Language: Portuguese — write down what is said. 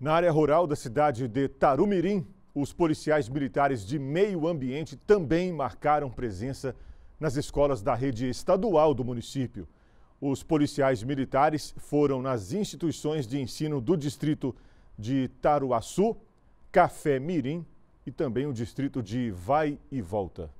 Na área rural da cidade de Tarumirim, os policiais militares de meio ambiente também marcaram presença nas escolas da rede estadual do município. Os policiais militares foram nas instituições de ensino do distrito de Taruaçu, Café Mirim e também o distrito de Vai e Volta.